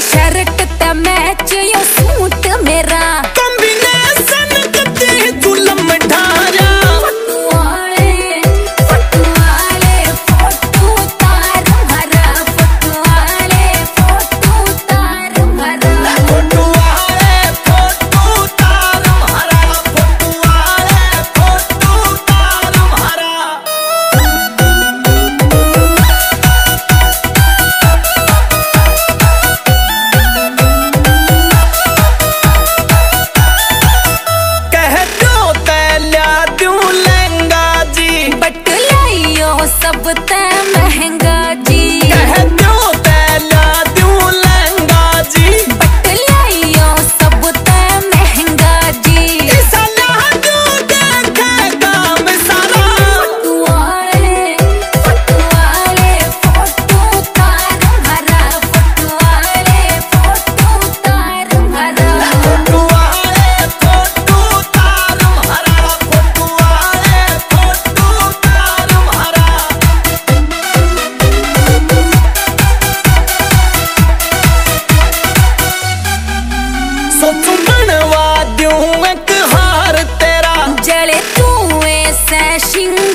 shirt ते 知る。